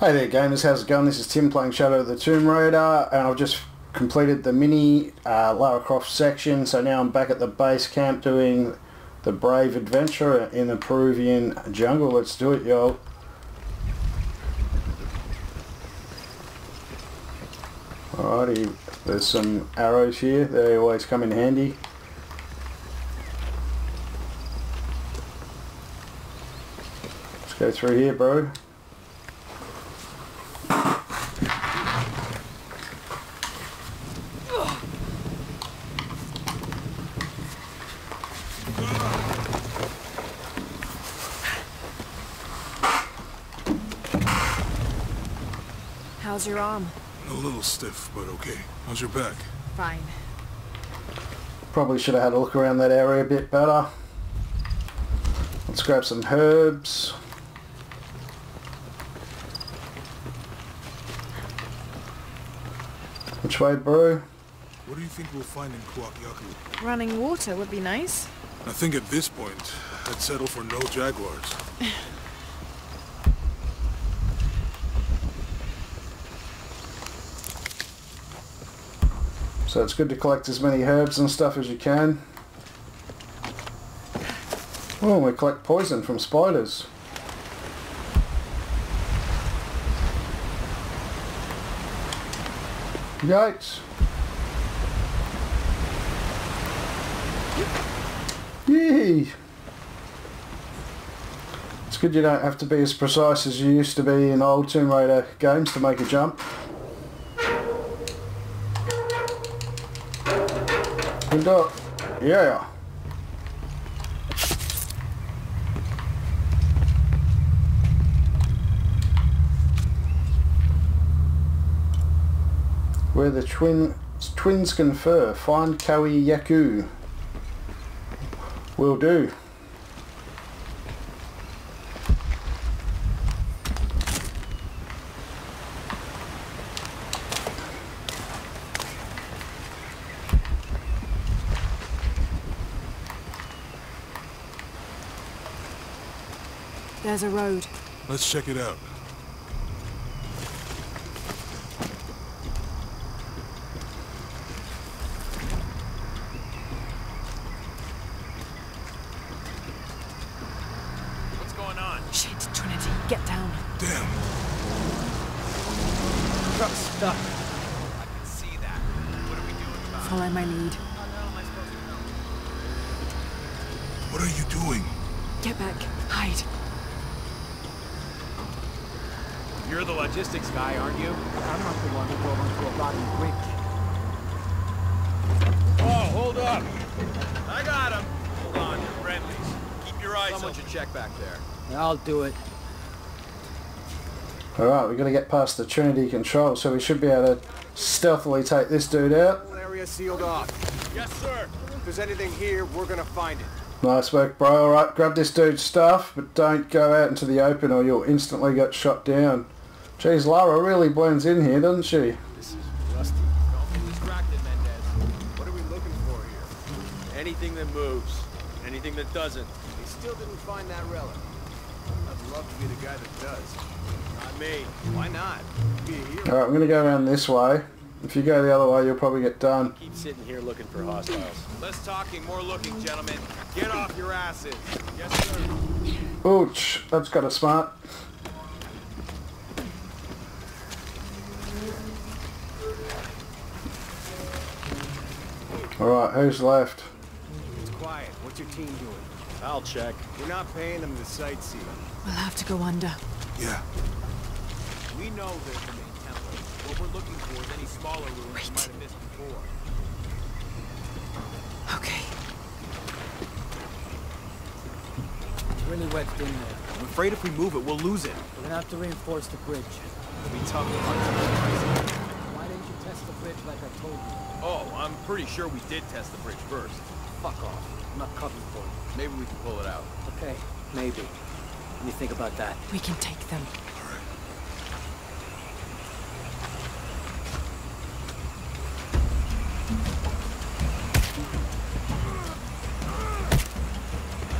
Hey there gamers, how's it going? This is Tim playing Shadow of the Tomb Raider and I've just completed the mini uh, Lara Croft section so now I'm back at the base camp doing the brave adventure in the Peruvian jungle. Let's do it yo. Alrighty, there's some arrows here, they always come in handy. Let's go through here bro. How's your arm? A little stiff, but okay. How's your back? Fine. Probably should have had a look around that area a bit better. Let's grab some herbs. Which way, bro? What do you think we'll find in Kuwaq Yaku? Running water would be nice. I think at this point, I'd settle for no jaguars. So it's good to collect as many herbs and stuff as you can. Oh, we collect poison from spiders. Yikes. Yee! It's good you don't have to be as precise as you used to be in old Tomb Raider games to make a jump. Good up. Yeah. Where the twin twins confer. Find Kuwaq Yaku. Will do. There's a road. Let's check it out. What's going on? Shit, Trinity, get down. Damn. Truck's stuck. I can see that. What are we doing about? Follow my lead. How the hell am I supposed to? What are you doing? Get back. Hide. You're the logistics guy, aren't you? I'm not the one who drove onto a rotten bridge. Oh, hold up. I got him. Hold on, you're friendlies. Keep your eyes Someone should check back there. I'll do it. Alright, we're going to get past the Trinity Patrol, so we should be able to stealthily take this dude out. Area sealed off. Yes, sir. If there's anything here, we're gonna find it. Nice work, bro. Alright, grab this dude's stuff, but don't go out into the open or you'll instantly get shot down. Jeez, Lara really blends in here, doesn't she? This is rusty. Don't get distracted, Mendez. What are we looking for here? Anything that moves. Anything that doesn't. We still didn't find that relic. I'd love to be the guy that does. Not me. Why not? Be a. Alright, I'm going to go around this way. If you go the other way, you'll probably get done. Keep sitting here looking for hostiles. Less talking, more looking, gentlemen. Get off your asses. Yes, sir. Ouch, that's got a smart. Alright, who's left? It's quiet. What's your team doing? I'll check. We're not paying them to sightsee. We'll have to go under. Yeah. We know there's the main temple. What we're looking for is any smaller ruins we might have missed before. Okay. It's really wet in there. I'm afraid if we move it, we'll lose it. We're gonna have to reinforce the bridge. It'll be tough to hunt Why didn't you test the bridge like I told you? Oh, I'm pretty sure we did test the bridge first. Fuck off. I'm not coming for you. Maybe we can pull it out. Okay, maybe. Let me think about that. We can take them.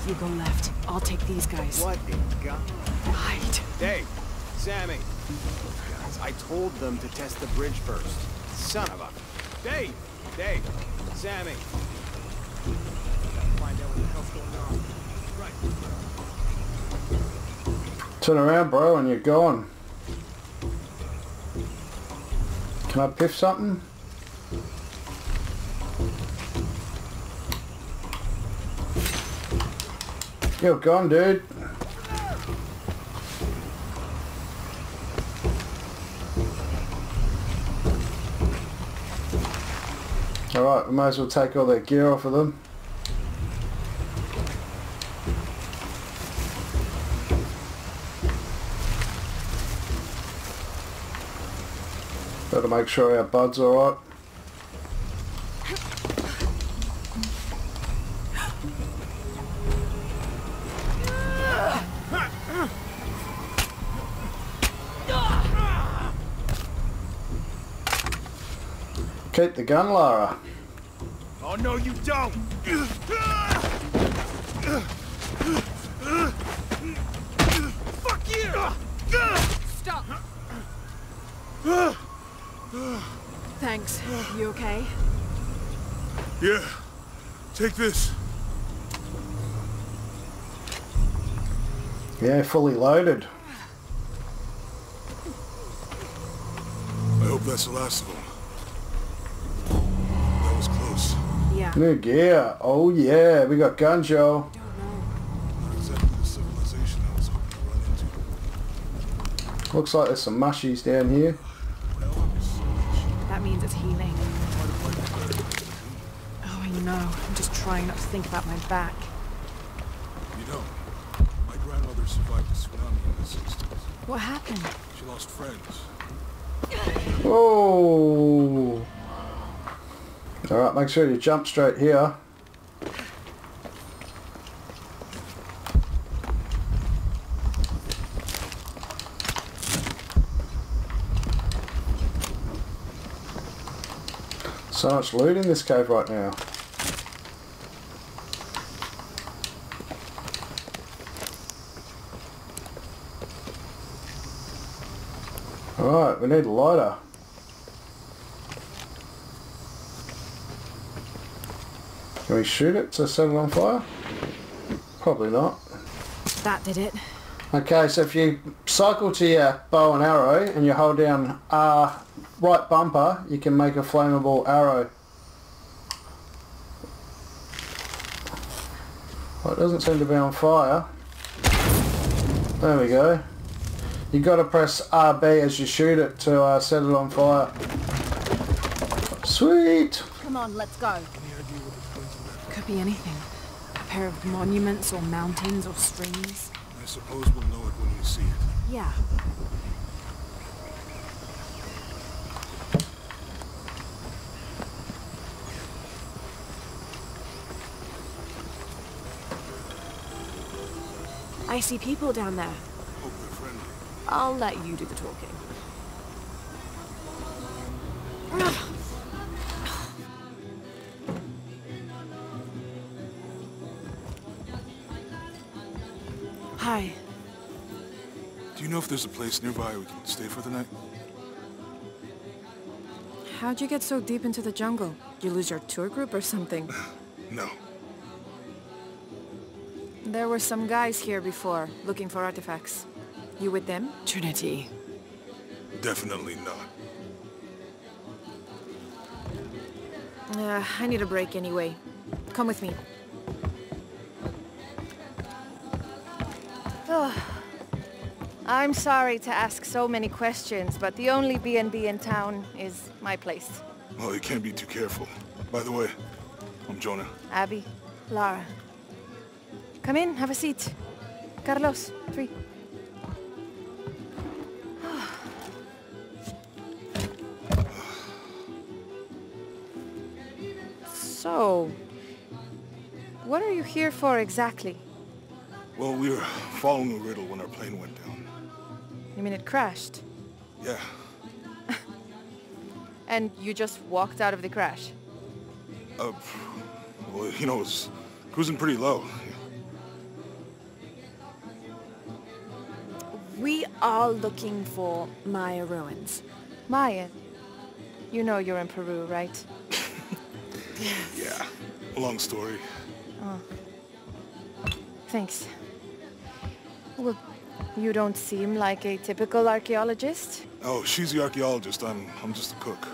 You go left. I'll take these guys. What in God? Hide. Dave, Sammy, Guys, I told them to test the bridge first. Son of a... Dave! Dave! Sammy! Right. Turn around, bro, and you're gone. Can I piff something? You're gone, dude. Alright, we might as well take all their gear off of them. Better make sure our bud's are alright. Keep the gun, Lara. Oh, no, you don't! Fuck you! Stop! Thanks. You okay? Yeah. Take this. Yeah, fully loaded. I hope that's the last of them. That was close. Yeah. New gear. Oh yeah, we got guns, yo. Don't know. Not exactly the civilization I was hoping to run into. Looks like there's some mushies down here. Well, so much. That means it's healing. Oh, I know. I'm just trying not to think about my back. You know, my grandmother survived the tsunami in the 60s. What happened? She lost friends. Oh. Alright, make sure you jump straight here. So much loot in this cave right now. Alright, we need a lighter. Can we shoot it to set it on fire? Probably not. That did it. Okay, so if you cycle to your bow and arrow and you hold down R right bumper, you can make a flammable arrow. Well, it doesn't seem to be on fire. There we go. You've got to press RB as you shoot it to uh, set it on fire. Sweet! Come on, let's go. Could be anything. A pair of monuments or mountains or streams. I suppose we'll know it when we see it. Yeah. I see people down there. Hope they're friendly. I'll let you do the talking. Hi. Do you know if there's a place nearby we can stay for the night? How'd you get so deep into the jungle? You lose your tour group or something? No. There were some guys here before, looking for artifacts. You with them? Trinity. Definitely not. Uh, I need a break anyway. Come with me. Oh, I'm sorry to ask so many questions, but the only B&B in town is my place. Well, you can't be too careful. By the way, I'm Jonah. Abby, Lara. Come in, have a seat. Carlos, three. so, what are you here for exactly? Well, we were following a riddle when our plane went down. You mean it crashed? Yeah, And you just walked out of the crash? uh, well, you know, it was cruising pretty low. We are looking for Maya ruins. Maya, You know you're in Peru, right? Yeah. Long story. Oh. Thanks. You don't seem like a typical archaeologist. Oh, she's the archaeologist. I'm I'm just a cook.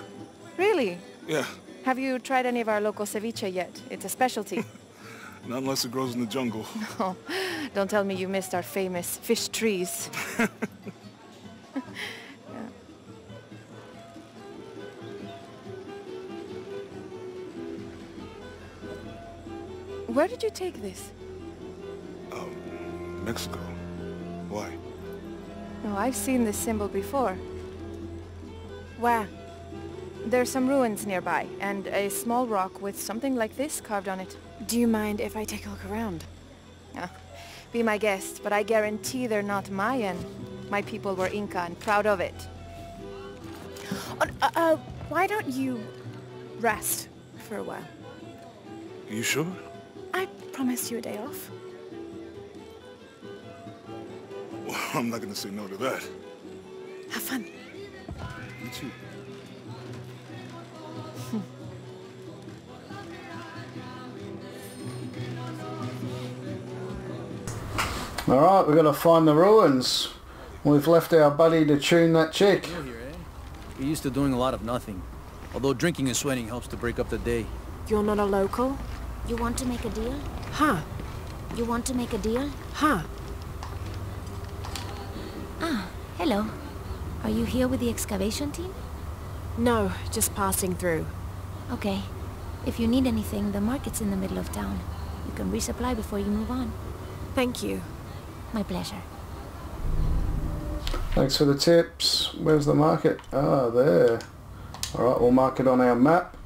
Really? Yeah. Have you tried any of our local ceviche yet? It's a specialty. Not unless it grows in the jungle. oh, don't tell me you missed our famous fish trees. Yeah. Where did you take this? Oh, Mexico. Why? Oh, I've seen this symbol before. Where? There's some ruins nearby, and a small rock with something like this carved on it. Do you mind if I take a look around? Ah, be my guest, but I guarantee they're not Mayan. My people were Inca and proud of it. Uh, uh, uh, why don't you rest for a while? You sure? I promised you a day off. Well, I'm not gonna say no to that. Have fun. You too. Alright, we've got to find the ruins. We've left our buddy to tune that chick. Here, eh? You're used to doing a lot of nothing. Although drinking and sweating helps to break up the day. You're not a local? You want to make a deal? Huh. You want to make a deal? Huh. Ah, hello. Are you here with the excavation team? No, just passing through. Okay. If you need anything, the market's in the middle of town. You can resupply before you move on. Thank you. My pleasure. Thanks for the tips. Where's the market? Ah, there. Alright, we'll mark it on our map.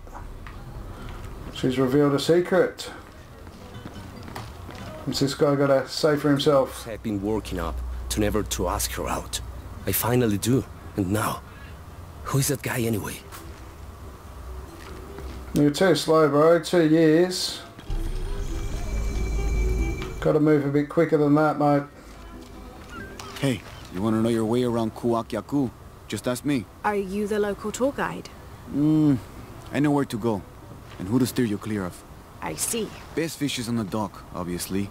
She's revealed a secret. What's this guy got to say for himself? I've been working up to never to ask her out. I finally do. And now, who is that guy anyway? You're too slow, bro. Two years. Got to move a bit quicker than that, mate. Hey, you want to know your way around Kuwaq Yaku? Just ask me. Are you the local tour guide? Hmm, I know where to go. And who to steer you clear of. I see. Best fish is on the dock, obviously.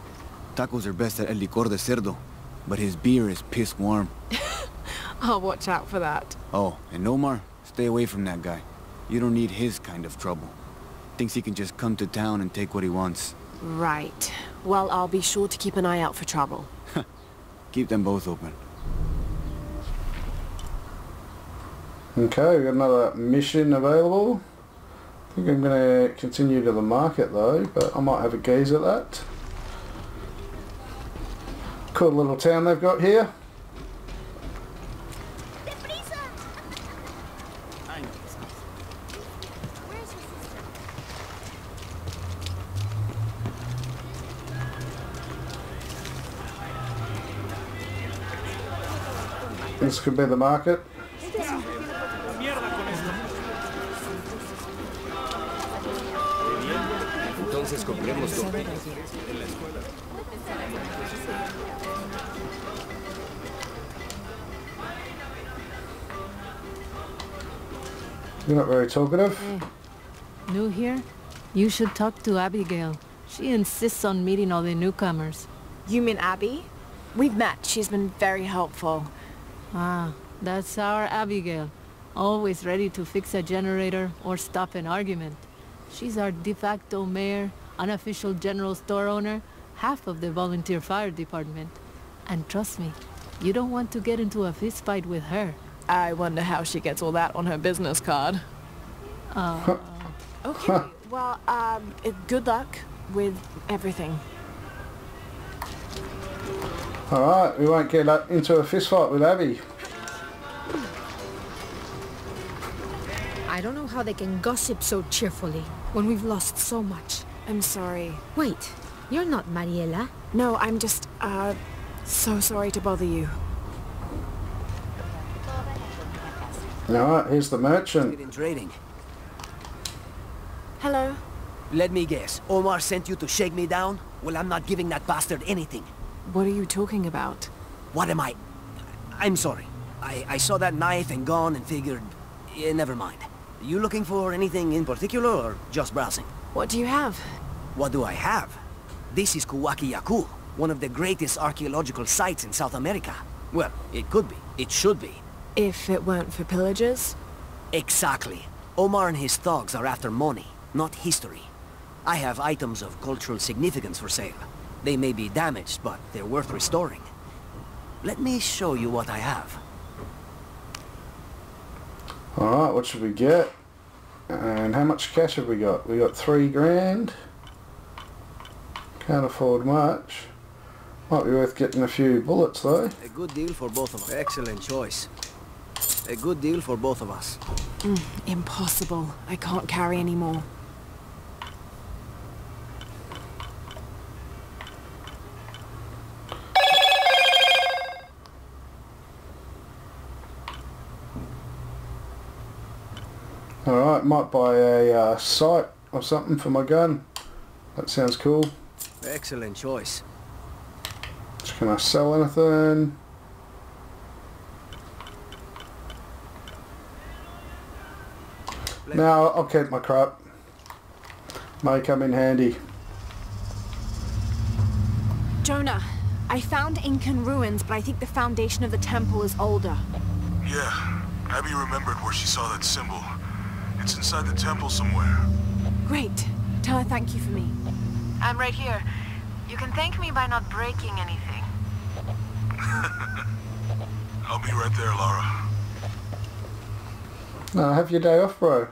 Tacos are best at El Licor de Cerdo. But his beer is piss warm. I'll oh, watch out for that. Oh, and Omar, stay away from that guy. You don't need his kind of trouble. Thinks he can just come to town and take what he wants. Right. Well, I'll be sure to keep an eye out for trouble. Keep them both open. Okay, we've got another mission available. I think I'm going to continue to the market though, but I might have a gaze at that. Cool little town they've got here. This could be the market. Entonces compremos lo You're not very talkative. New here? You should talk to Abigail. She insists on meeting all the newcomers. You mean Abby? We've met. She's been very helpful. Ah, that's our Abigail. Always ready to fix a generator or stop an argument. She's our de facto mayor, unofficial general store owner, half of the volunteer fire department. And trust me, you don't want to get into a fist fight with her. I wonder how she gets all that on her business card. Uh, Okay, well, um, good luck with everything. Alright, we won't get up into a fist fight with Abby. I don't know how they can gossip so cheerfully when we've lost so much. I'm sorry. Wait, you're not Mariela. No, I'm just, uh, so sorry to bother you. Alright, here's the merchant. in trading. Hello? Let me guess. Omar sent you to shake me down? Well, I'm not giving that bastard anything. What are you talking about? What am I... I'm sorry. I, I saw that knife and gun and figured... eh, never mind. You looking for anything in particular or just browsing? What do you have? What do I have? This is Kuwaq Yaku, one of the greatest archaeological sites in South America. Well, it could be. It should be. If it weren't for pillagers? Exactly. Omar and his thugs are after money, not history. I have items of cultural significance for sale. They may be damaged, but they're worth restoring. Let me show you what I have. Alright, what should we get? And how much cash have we got? We got three grand. Can't afford much. Might be worth getting a few bullets though. A good deal for both of us. Excellent choice. A good deal for both of us. Mm, impossible. I can't carry any more. Alright, might buy a uh, sight or something for my gun. That sounds cool. Excellent choice. Can I sell anything? No, I'll keep my crap. May come in handy. Jonah, I found Incan ruins, but I think the foundation of the temple is older. Yeah, Abby remembered where she saw that symbol. It's inside the temple somewhere. Great. Tell her thank you for me. I'm right here. You can thank me by not breaking anything. I'll be right there, Lara. No, have your day off, bro.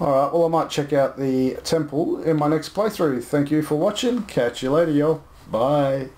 Alright, well I might check out the temple in my next playthrough. Thank you for watching. Catch you later, y'all. Bye.